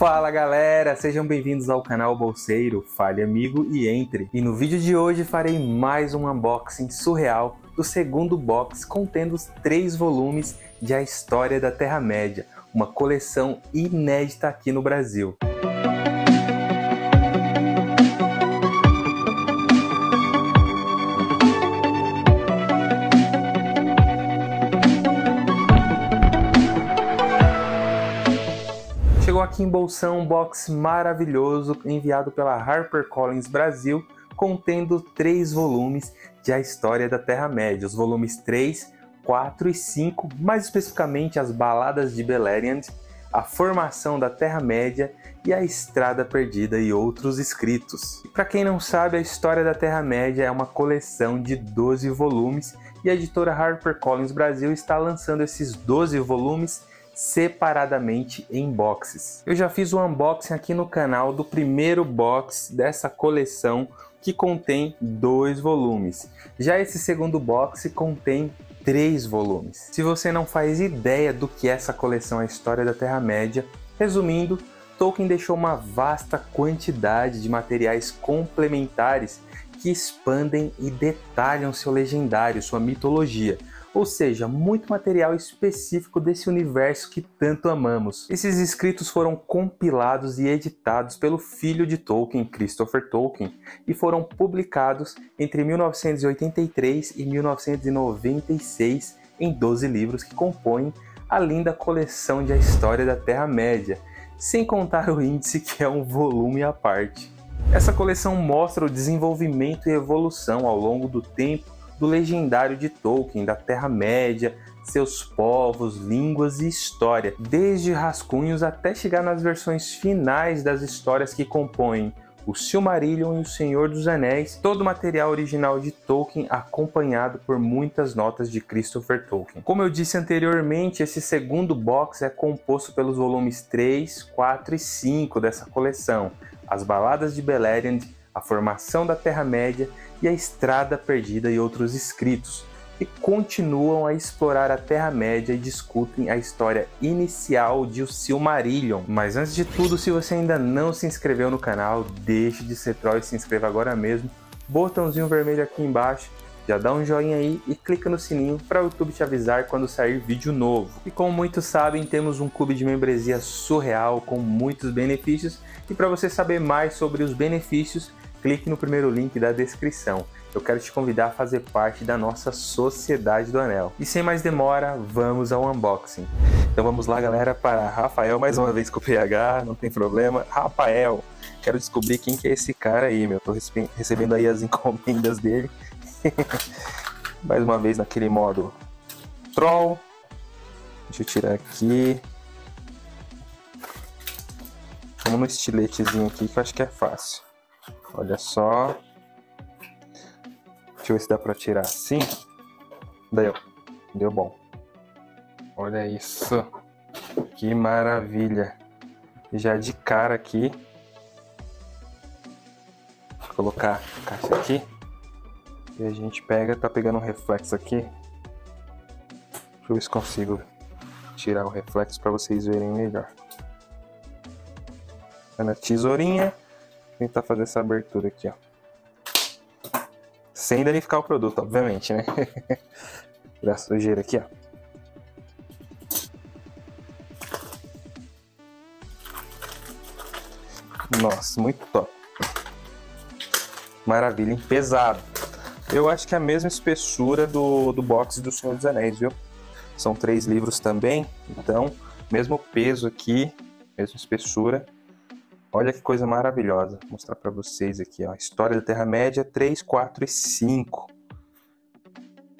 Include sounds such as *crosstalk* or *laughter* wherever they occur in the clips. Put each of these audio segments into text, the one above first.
Fala galera, sejam bem-vindos ao canal Bolseiro, fale amigo e entre. E no vídeo de hoje farei mais um unboxing surreal do segundo box contendo os três volumes de A História da Terra-média, uma coleção inédita aqui no Brasil. Em bolsão um box maravilhoso enviado pela HarperCollins Brasil, contendo três volumes de A História da Terra-média, os volumes 3, 4 e 5, mais especificamente as Baladas de Beleriand, a Formação da Terra-média e a Estrada Perdida e outros escritos. Para quem não sabe, a História da Terra-média é uma coleção de 12 volumes e a editora HarperCollins Brasil está lançando esses 12 volumes separadamente em boxes. Eu já fiz o um unboxing aqui no canal do primeiro box dessa coleção que contém dois volumes. Já esse segundo box contém três volumes. Se você não faz ideia do que é essa coleção A História da Terra-média, resumindo, Tolkien deixou uma vasta quantidade de materiais complementares que expandem e detalham seu legendário, sua mitologia, ou seja, muito material específico desse universo que tanto amamos. Esses escritos foram compilados e editados pelo filho de Tolkien, Christopher Tolkien, e foram publicados entre 1983 e 1996 em 12 livros que compõem a linda coleção de A História da Terra-média, sem contar o índice que é um volume à parte. Essa coleção mostra o desenvolvimento e evolução ao longo do tempo do legendário de Tolkien, da Terra-média, seus povos, línguas e história, desde rascunhos até chegar nas versões finais das histórias que compõem o Silmarillion e o Senhor dos Anéis, todo o material original de Tolkien acompanhado por muitas notas de Christopher Tolkien. Como eu disse anteriormente, esse segundo box é composto pelos volumes 3, 4 e 5 dessa coleção, As Baladas de Beleriand, A Formação da Terra-média e A Estrada Perdida e outros escritos, que continuam a explorar a Terra-média e discutem a história inicial de O Silmarillion. Mas antes de tudo, se você ainda não se inscreveu no canal, deixe de ser troll e se inscreva agora mesmo. Botãozinho vermelho aqui embaixo, já dá um joinha aí e clica no sininho para o YouTube te avisar quando sair vídeo novo. E como muitos sabem, temos um clube de membresia surreal com muitos benefícios e para você saber mais sobre os benefícios, clique no primeiro link da descrição. Eu quero te convidar a fazer parte da nossa Sociedade do Anel. E sem mais demora, vamos ao unboxing. Então vamos lá, galera, para Rafael, mais uma vez com o PH, não tem problema. Rafael, quero descobrir quem que é esse cara aí, meu. Tô recebendo aí as encomendas dele. *laughs* mais uma vez naquele modo troll. Deixa eu tirar aqui. Vamos no estiletezinho aqui que eu acho que é fácil. Olha só. Deixa eu ver se dá pra tirar assim. Deu. Deu bom. Olha isso. Que maravilha. Já de cara aqui. Vou colocar a caixa aqui. E a gente pega, tá pegando um reflexo aqui. Deixa eu ver se consigo tirar o reflexo para vocês verem melhor. Tá na tesourinha tentar fazer essa abertura aqui, ó. Sem danificar o produto, obviamente, né? *laughs* Tirar a sujeira aqui, ó. Nossa, muito top. Maravilha, hein? Pesado. Eu acho que é a mesma espessura do, do box do Senhor dos Anéis, viu? São três livros também, então, mesmo peso aqui, mesma espessura. Olha que coisa maravilhosa. Vou mostrar para vocês aqui, ó. História da Terra-média 3, 4 e 5.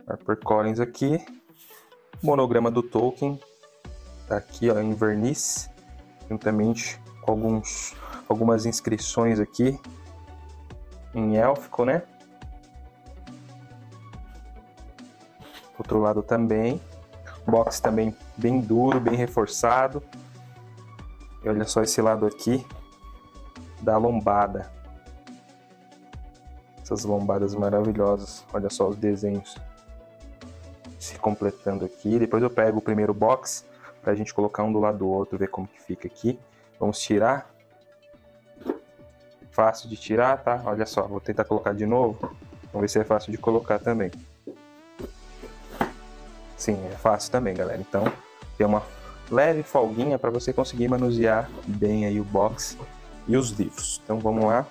Harper Collins aqui. Monograma do Tolkien. Tá aqui, ó, em verniz. Juntamente com alguns, algumas inscrições aqui. Em élfico, né? Outro lado também. Box também bem duro, bem reforçado. E olha só esse lado aqui, da lombada. Essas lombadas maravilhosas. Olha só os desenhos se completando aqui. Depois eu pego o primeiro box para a gente colocar um do lado do outro, ver como que fica aqui. Vamos tirar. Fácil de tirar, tá? Olha só, vou tentar colocar de novo. Vamos ver se é fácil de colocar também. Sim, é fácil também, galera. Então, tem uma leve folguinha para você conseguir manusear bem aí o box e os livros. Então, vamos lá.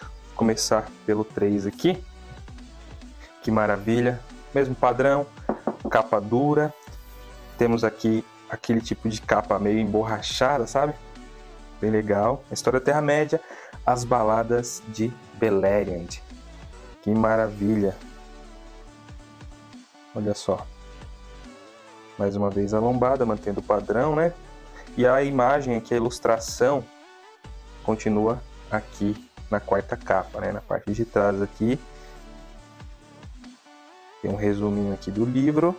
Vou começar pelo 3 aqui. Que maravilha. Mesmo padrão, capa dura. Temos aqui aquele tipo de capa meio emborrachada, sabe? Bem legal. A história da Terra-média, as baladas de Beleriand. Que maravilha. Olha só. Mais uma vez a lombada, mantendo o padrão, né? E a imagem aqui, a ilustração, continua aqui na quarta capa, né? Na parte de trás aqui. Tem um resuminho aqui do livro.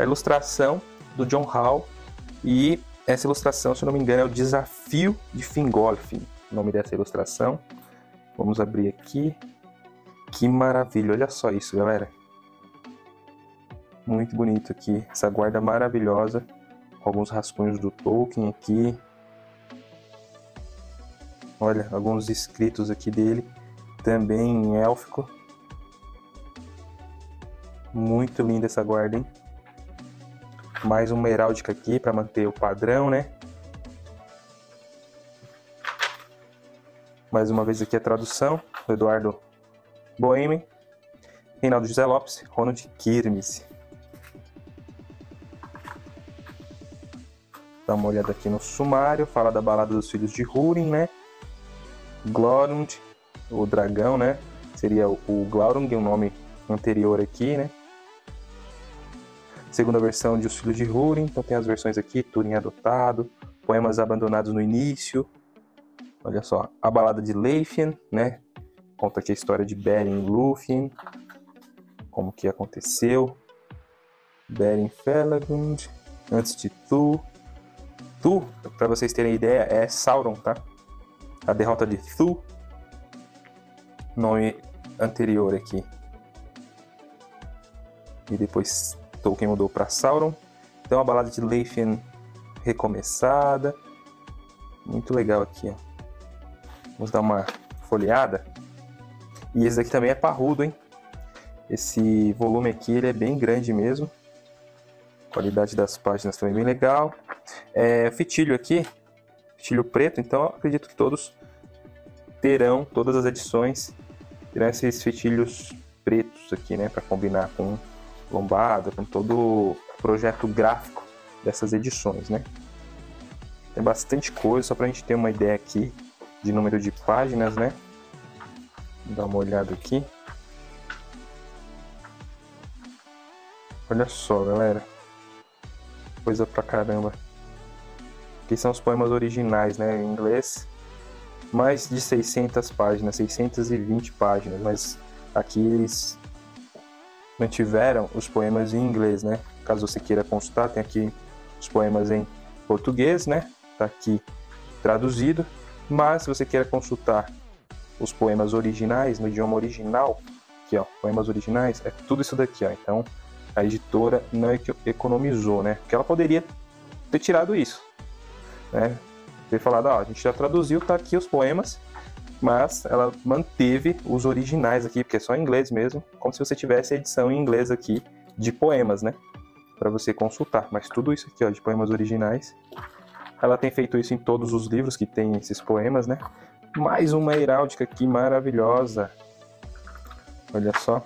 a ilustração do John Hall e essa ilustração, se não me engano, é o Desafio de Fingolfin, o nome dessa ilustração. Vamos abrir aqui. Que maravilha, olha só isso, galera. Muito bonito aqui, essa guarda maravilhosa, com alguns rascunhos do Tolkien aqui. Olha, alguns escritos aqui dele, também em élfico. Muito linda essa guarda, hein? mais uma heráldica aqui para manter o padrão, né? Mais uma vez aqui a tradução do Eduardo Boehmen, Reinaldo José Lopes, Ronald Kirmes. Dá uma olhada aqui no sumário, fala da balada dos filhos de Húrin, né? Glorund, o dragão, né? Seria o Glaurung, o nome anterior aqui, né? segunda versão de Os Filhos de Húrin, então tem as versões aqui, Turin adotado, poemas abandonados no início, olha só, a balada de Leifien, né, conta aqui a história de Beren e Lúthien, como que aconteceu, Beren Felagund, antes de Tu, Tu, para vocês terem ideia, é Sauron, tá? A derrota de Thu, nome anterior aqui. E depois Tolkien mudou para Sauron. Então a balada de Leifin recomeçada. Muito legal aqui, ó. Vamos dar uma folheada. E esse aqui também é parrudo, hein? Esse volume aqui ele é bem grande mesmo. A qualidade das páginas também é bem legal. É, fitilho aqui, fitilho preto, então acredito que todos terão, todas as edições terão esses fitilhos pretos aqui, né, para combinar com lombada, com todo o projeto gráfico dessas edições, né? Tem bastante coisa, só para a gente ter uma ideia aqui de número de páginas, né? Vou dar uma olhada aqui. Olha só, galera. Coisa pra caramba. Aqui são os poemas originais, né, em inglês. Mais de 600 páginas, 620 páginas, mas aqui eles mantiveram os poemas em inglês, né? Caso você queira consultar, tem aqui os poemas em português, né? Tá aqui traduzido. Mas se você queira consultar os poemas originais no idioma original, aqui ó, poemas originais, é tudo isso daqui, ó. Então a editora não economizou, né? Porque ela poderia ter tirado isso, né? Ter falado, ó, a gente já traduziu, tá aqui os poemas, mas ela manteve os originais aqui, porque é só em inglês mesmo, como se você tivesse a edição em inglês aqui de poemas, né? Para você consultar. Mas tudo isso aqui, ó, de poemas originais. Ela tem feito isso em todos os livros que tem esses poemas, né? Mais uma heráldica aqui maravilhosa. Olha só.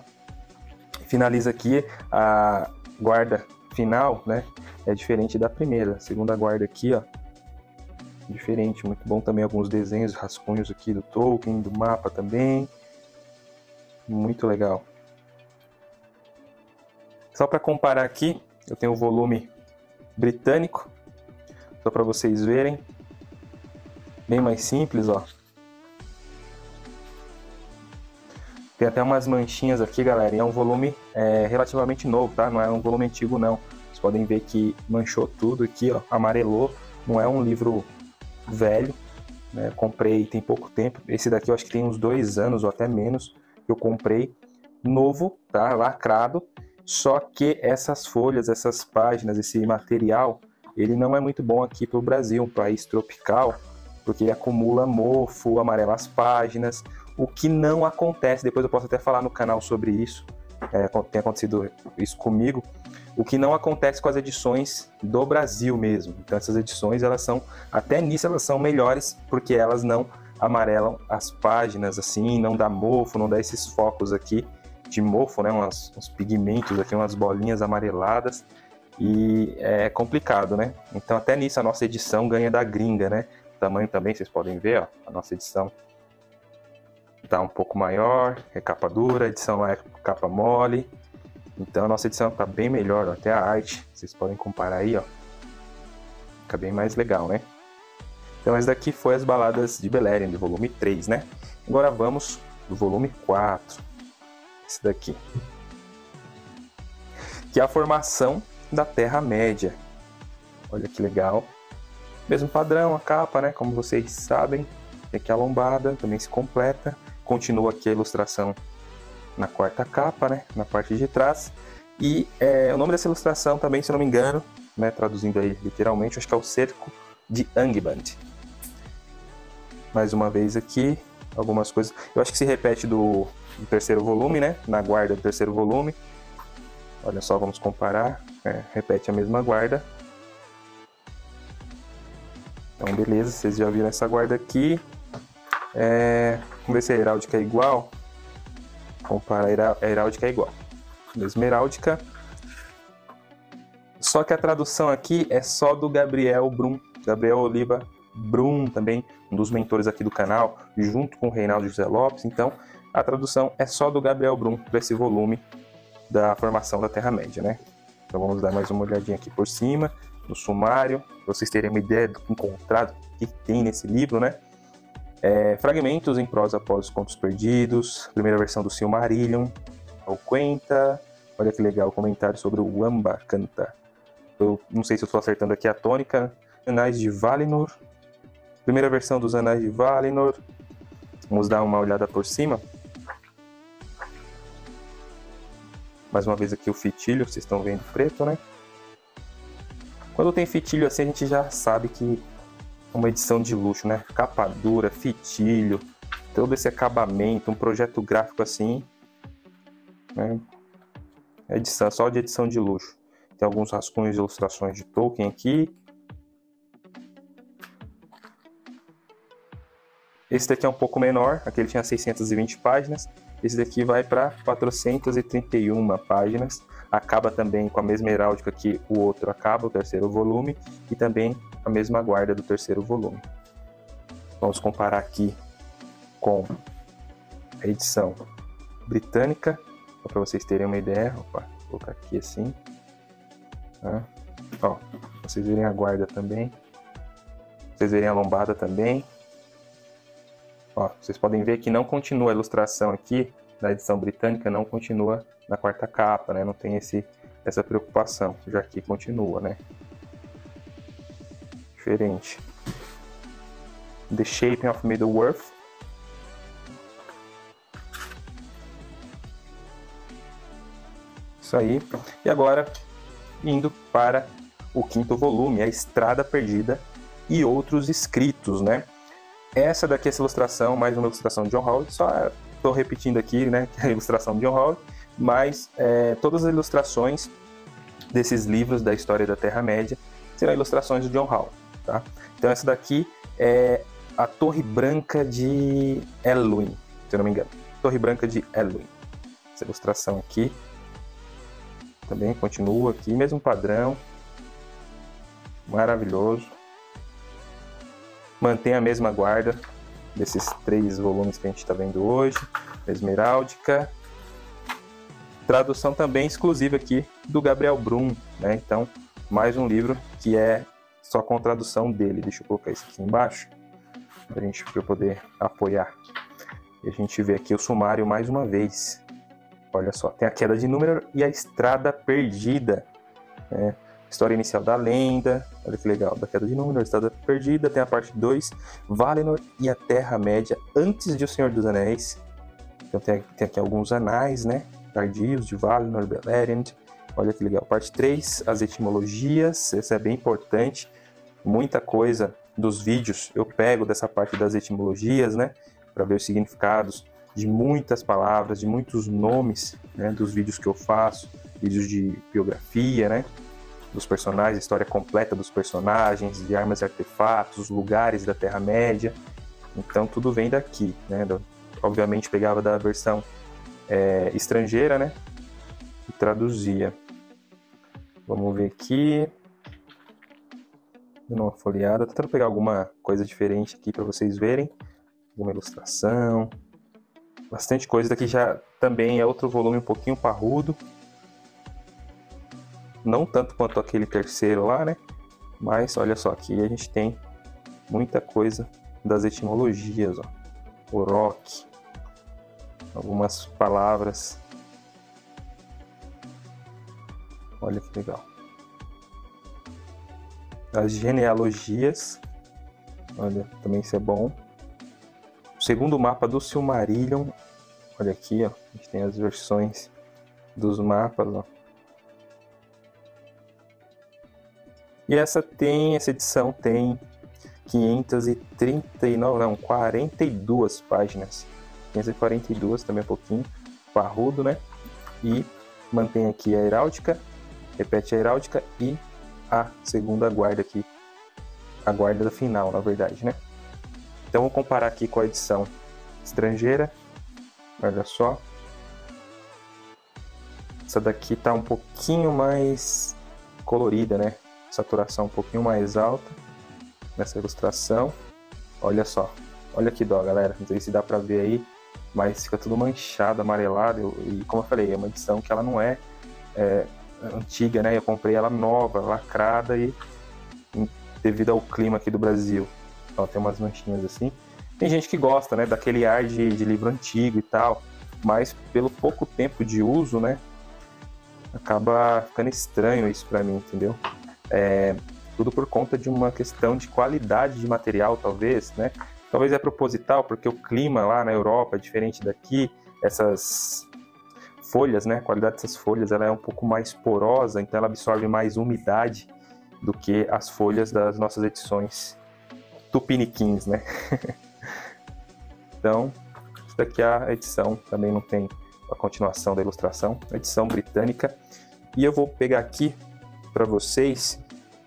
Finaliza aqui a guarda final, né? É diferente da primeira. Segunda guarda aqui, ó, diferente, muito bom também alguns desenhos, rascunhos aqui do Tolkien, do mapa também. Muito legal. Só para comparar aqui, eu tenho o volume britânico, só para vocês verem. Bem mais simples, ó. Tem até umas manchinhas aqui, galera, e é um volume é, relativamente novo, tá? Não é um volume antigo, não. Vocês podem ver que manchou tudo aqui, ó, amarelou. Não é um livro velho, né? Comprei tem pouco tempo. Esse daqui eu acho que tem uns dois anos ou até menos que eu comprei novo, tá? Lacrado Só que essas folhas, essas páginas, esse material, ele não é muito bom aqui para o Brasil, um país tropical, porque ele acumula mofo, amarela as páginas, o que não acontece. Depois eu posso até falar no canal sobre isso. É, tem acontecido isso comigo. O que não acontece com as edições do Brasil mesmo. Então essas edições elas são até nisso elas são melhores porque elas não amarelam as páginas assim, não dá mofo, não dá esses focos aqui de mofo, né? Umas, uns pigmentos aqui, umas bolinhas amareladas e é complicado, né? Então até nisso a nossa edição ganha da gringa, né? O tamanho também vocês podem ver, ó, a nossa edição tá um pouco maior, é capa dura, edição é capa mole. Então a nossa edição tá bem melhor, ó, até a arte, vocês podem comparar aí, ó. Fica bem mais legal, né? Então esse daqui foi as baladas de Beleriand, do volume 3, né? Agora vamos do volume 4. Esse daqui. Que é a formação da Terra-média. Olha que legal. Mesmo padrão, a capa, né? Como vocês sabem. Tem aqui a lombada, também se completa. Continua aqui a ilustração na quarta capa, né? Na parte de trás. E é, o nome dessa ilustração também, se não me engano, né, traduzindo aí literalmente, acho que é o Cerco de Angband. Mais uma vez aqui, algumas coisas. Eu acho que se repete do, do terceiro volume, né? Na guarda do terceiro volume. Olha só, vamos comparar. É, repete a mesma guarda. Então, beleza, vocês já viram essa guarda aqui. É, vamos ver se a heráldica é igual. Comparar a heráldica é igual. Esmeráldica. Só que a tradução aqui é só do Gabriel Brum. Gabriel Oliva Brum também, um dos mentores aqui do canal, junto com o Reinaldo José Lopes. Então, a tradução é só do Gabriel Brum para esse volume da formação da Terra-média, né? Então vamos dar mais uma olhadinha aqui por cima, no sumário, para vocês terem uma ideia do encontrado, o que tem nesse livro, né? É, fragmentos em prosa após os contos perdidos, primeira versão do Silmarillion, o Quenta, olha que legal o comentário sobre o Wamba Canta. Eu não sei se eu estou acertando aqui a tônica, Anais de Valinor, primeira versão dos Anais de Valinor, vamos dar uma olhada por cima. Mais uma vez aqui o fitilho, vocês estão vendo preto, né? Quando tem fitilho assim, a gente já sabe que uma edição de luxo, né? Capa dura, fitilho, todo esse acabamento, um projeto gráfico assim. Né? Edição, só de edição de luxo. Tem alguns rascunhos e ilustrações de Tolkien aqui. Esse daqui é um pouco menor, aquele tinha 620 páginas. Esse daqui vai para 431 páginas. Acaba também com a mesma heráldica que o outro acaba, o terceiro volume, e também a mesma guarda do terceiro volume. Vamos comparar aqui com a edição britânica, para vocês terem uma ideia. Opa, vou colocar aqui assim. Ó, vocês verem a guarda também. Vocês verem a lombada também. Ó, vocês podem ver que não continua a ilustração aqui da edição britânica, não continua na quarta capa, né? Não tem esse, essa preocupação, já que continua, né? Diferente. The Shaping of Middle-earth. Isso aí. E agora, indo para o quinto volume, A Estrada Perdida e Outros Escritos, né? Essa daqui, essa ilustração, mais uma ilustração de John Howard, só estou repetindo aqui, né, é a ilustração de John Howard, mas é, todas as ilustrações desses livros da história da Terra-média serão ilustrações de John Howard, tá? Então essa daqui é a Torre Branca de Elwyn, se eu não me engano. Torre Branca de Elwyn. Essa ilustração aqui também continua aqui, mesmo padrão. Maravilhoso mantém a mesma guarda desses três volumes que a gente está vendo hoje, Esmeráldica. Tradução também exclusiva aqui do Gabriel Brum, né? Então, mais um livro que é só com tradução dele. Deixa eu colocar isso aqui embaixo para a gente pra poder apoiar. E a gente vê aqui o sumário mais uma vez. Olha só, tem a queda de número e a estrada perdida. Né? História inicial da lenda, olha que legal, da queda de Númenor, Estrada Perdida, tem a parte 2, Valinor e a Terra-média antes de O Senhor dos Anéis. Então tem, tem aqui alguns anais, né? tardios de Valinor, Beleriand. Olha que legal. Parte 3, as etimologias. Essa é bem importante. Muita coisa dos vídeos eu pego dessa parte das etimologias, né? Para ver os significados de muitas palavras, de muitos nomes, né? Dos vídeos que eu faço, vídeos de biografia, né? Dos personagens, história completa dos personagens, de armas e artefatos, lugares da Terra-média. Então tudo vem daqui, né? Obviamente pegava da versão é, estrangeira, né? E traduzia. Vamos ver aqui. Dando uma folheada. Tentando pegar alguma coisa diferente aqui para vocês verem. Alguma ilustração. Bastante coisa. Daqui já também é outro volume um pouquinho parrudo. Não tanto quanto aquele terceiro lá, né? Mas olha só, aqui a gente tem muita coisa das etimologias, ó. O rock, algumas palavras. Olha que legal. As genealogias. Olha, também isso é bom. O segundo mapa do Silmarillion. Olha aqui, ó. A gente tem as versões dos mapas, ó. E essa tem, essa edição tem 539, não, 42 páginas. 542 também é um pouquinho parrudo, né? E mantém aqui a heráldica, repete a heráldica e a segunda guarda aqui, a guarda da final, na verdade, né? Então vou comparar aqui com a edição estrangeira. Olha só. Essa daqui tá um pouquinho mais colorida, né? Saturação um pouquinho mais alta nessa ilustração. Olha só. Olha que dó, galera. Não sei se dá pra ver aí mas fica tudo manchado, amarelado. E como eu falei, é uma edição que ela não é, é antiga, né? Eu comprei ela nova, lacrada e devido ao clima aqui do Brasil, ela tem umas manchinhas assim. Tem gente que gosta, né, daquele ar de, de livro antigo e tal, mas pelo pouco tempo de uso, né, acaba ficando estranho isso para mim, entendeu? É, tudo por conta de uma questão de qualidade de material, talvez, né? Talvez é proposital, porque o clima lá na Europa é diferente daqui. Essas folhas, né? A qualidade dessas folhas ela é um pouco mais porosa, então ela absorve mais umidade do que as folhas das nossas edições tupiniquins, né? *laughs* então, isso daqui é a edição, também não tem a continuação da ilustração, edição britânica. E eu vou pegar aqui para vocês,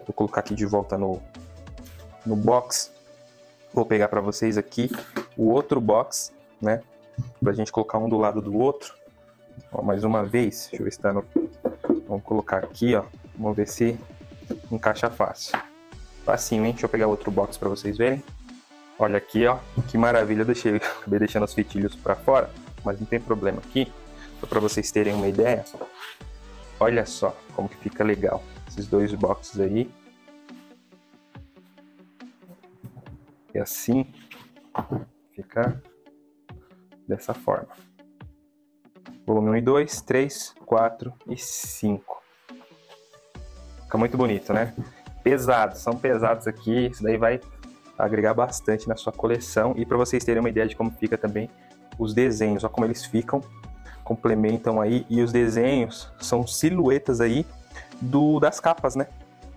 vou colocar aqui de volta no, no box, Vou pegar para vocês aqui o outro box, né? Para a gente colocar um do lado do outro. Ó, mais uma vez, deixa eu ver se tá no... Vamos colocar aqui, ó. Vamos ver se encaixa fácil. Facinho, hein? Deixa eu pegar outro box para vocês verem. Olha aqui, ó. Que maravilha. Eu deixei, *laughs* acabei deixando os fitilhos para fora, mas não tem problema aqui. Só para vocês terem uma ideia. Olha só como que fica legal. Esses dois boxes aí. E assim fica dessa forma. Volume 1 e 2, 3, 4 e 5. Fica muito bonito, né? Pesados, são pesados aqui. Isso daí vai agregar bastante na sua coleção. E para vocês terem uma ideia de como fica também os desenhos, olha como eles ficam, complementam aí. E os desenhos são silhuetas aí do, das capas, né?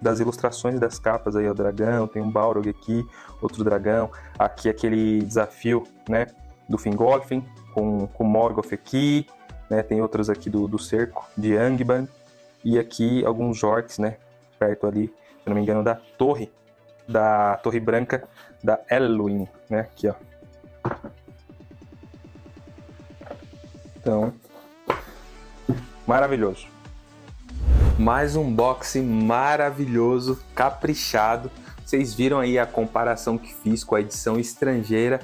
das ilustrações das capas aí, o dragão, tem um Balrog aqui, outro dragão, aqui aquele desafio, né, do Fingolfin, com, com Morgoth aqui, né, tem outros aqui do, do cerco de Angband, e aqui alguns orcs, né, perto ali, se não me engano, da torre, da torre branca da Elwyn, né, aqui, ó. Então, maravilhoso. Mais um box maravilhoso, caprichado. Vocês viram aí a comparação que fiz com a edição estrangeira.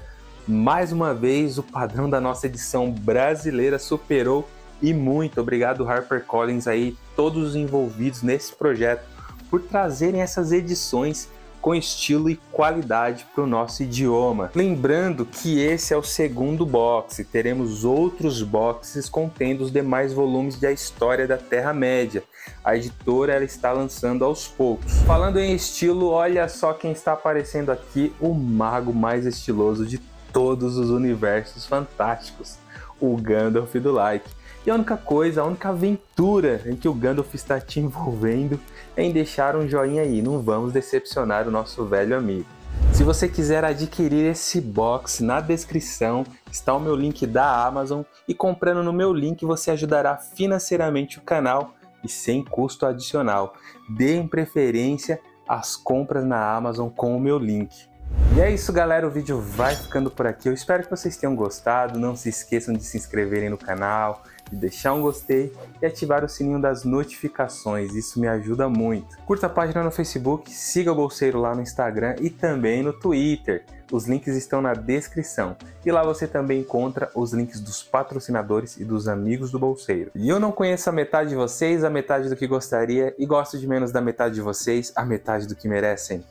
Mais uma vez, o padrão da nossa edição brasileira superou e muito obrigado HarperCollins aí, todos os envolvidos nesse projeto por trazerem essas edições com estilo e qualidade para o nosso idioma. Lembrando que esse é o segundo box, teremos outros boxes contendo os demais volumes da história da Terra-média. A editora ela está lançando aos poucos. Falando em estilo, olha só quem está aparecendo aqui, o mago mais estiloso de todos os universos fantásticos, o Gandalf do Like E a única coisa, a única aventura em que o Gandalf está te envolvendo é em deixar um joinha aí. Não vamos decepcionar o nosso velho amigo. Se você quiser adquirir esse box, na descrição está o meu link da Amazon e comprando no meu link você ajudará financeiramente o canal e sem custo adicional. Dê em preferência as compras na Amazon com o meu link. E é isso galera, o vídeo vai ficando por aqui. Eu espero que vocês tenham gostado. Não se esqueçam de se inscreverem no canal, de deixar um gostei e ativar o sininho das notificações, isso me ajuda muito. Curta a página no Facebook, siga o Bolseiro lá no Instagram e também no Twitter. Os links estão na descrição. E lá você também encontra os links dos patrocinadores e dos amigos do Bolseiro. E eu não conheço a metade de vocês, a metade do que gostaria, e gosto de menos da metade de vocês, a metade do que merecem.